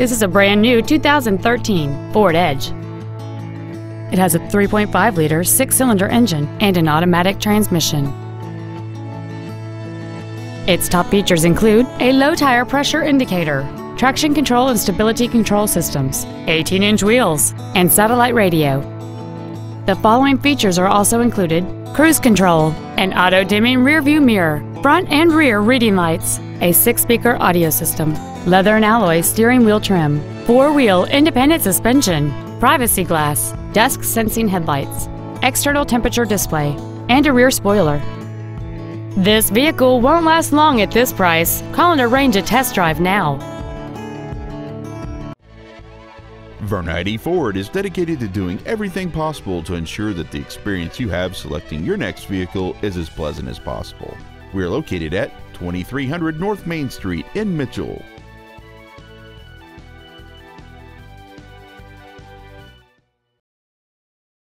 This is a brand new 2013 Ford Edge. It has a 3.5 liter six cylinder engine and an automatic transmission. Its top features include a low tire pressure indicator, traction control and stability control systems, 18 inch wheels, and satellite radio. The following features are also included cruise control, an auto dimming rearview mirror, front and rear reading lights, a six speaker audio system, leather and alloy steering wheel trim, four wheel independent suspension, privacy glass, dusk sensing headlights, external temperature display, and a rear spoiler. This vehicle won't last long at this price. Call and arrange a test drive now. Vern Eide Ford is dedicated to doing everything possible to ensure that the experience you have selecting your next vehicle is as pleasant as possible. We are located at 2300 North Main Street in Mitchell.